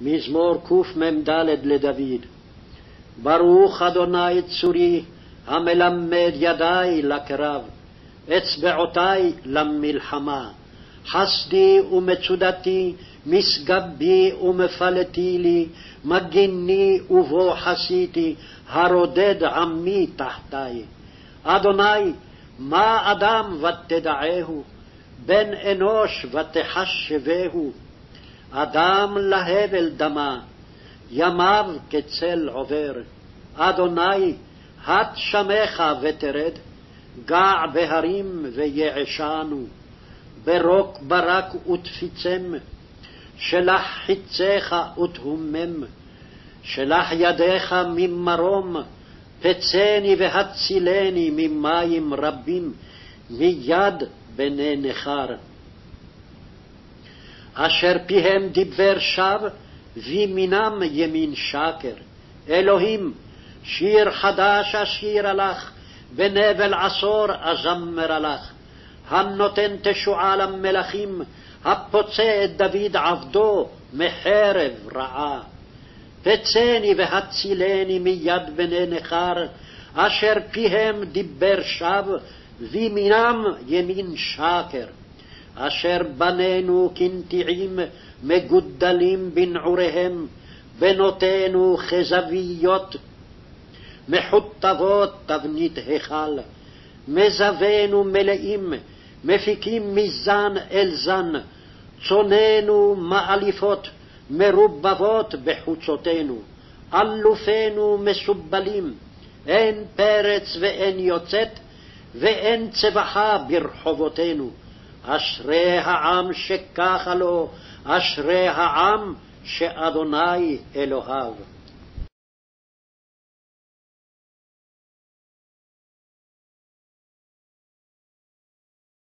מזמור קמ"ד לדוד. ברוך אדוני צורי, המלמד ידי לקרב, אצבעותי למלחמה. חסדי ומצודתי, משגבי ומפלתי לי, מגיני ובו חסיתי, הרודד עמי תחתי. אדוני, מה אדם ותדעהו, בן אנוש ותחשבהו. אדם להבל דמה, ימיו כצל עובר. אדוני, הט שמך ותרד, גע בהרים ויעשנו, ברוק ברק ותפיצם, שלח חיציך ותהומם, שלח ידיך ממרום, פצני והצילני ממים רבים, מיד בני נכר. אשר פיהם דיבר שווא, וימינם ימין שקר. אלוהים, שיר חדש אשיר עלך, ונבל עשור אזמר עלך. הנותן תשועה למלכים, הפוצע את דוד עבדו מחרב רעה. פצני והצילני מיד בני נכר, אשר פיהם דיבר שווא, וימינם ימין שקר. אשר בנינו כנטיעים מגודלים בנעוריהם, בנותינו כזוויות, מחוטבות תבנית היכל, מזווינו מלאים, מפיקים מזן אל זן, צוננו מאליפות, מרובבות בחוצותינו, אלופינו מסובלים, אין פרץ ואין יוצאת, ואין צבחה ברחובותינו. אשרי העם שככה לו, אשרי העם שאדוני אלוהיו.